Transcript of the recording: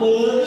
Oh.